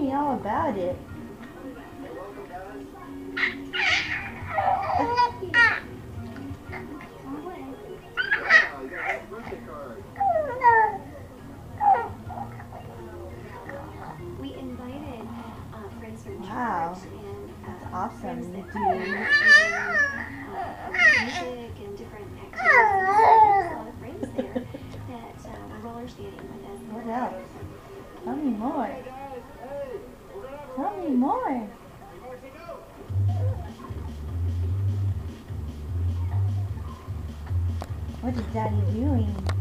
me all about it. We invited uh, friends from wow. church and uh, That's awesome. friends that do uh, music and different activities. A lot of friends there that uh, roller skating with us. What else? Tell me more. More. What is Daddy doing?